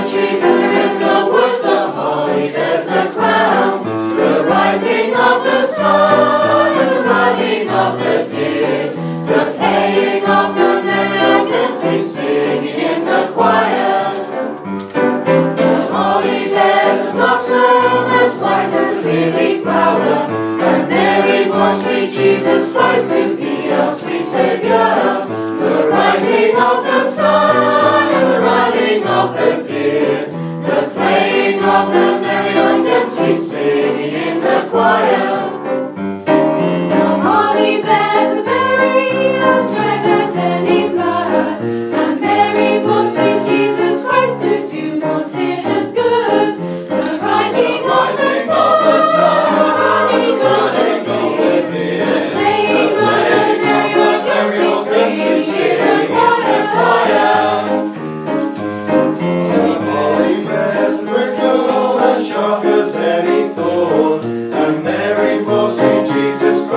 the trees as here in the wood, the holly bears a crown. The rising of the sun and the running of the deer, the playing of the merry old we sing in the choir. The holly bears blossom as white as a lily flower, and Mary was sweet Jesus Christ to be our sweet Saviour. The rising of the sun organ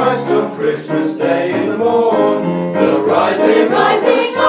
Christ on Christmas Day in the morn. The rising, the rising.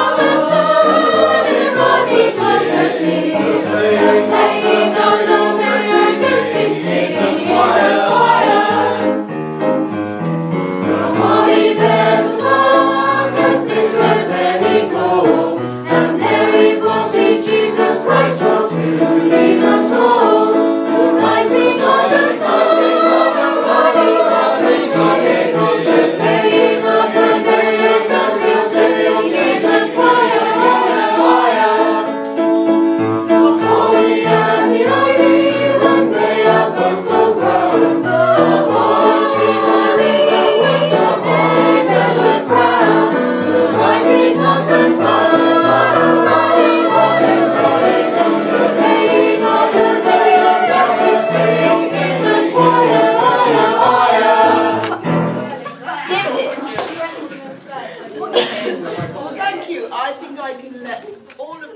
I can let all of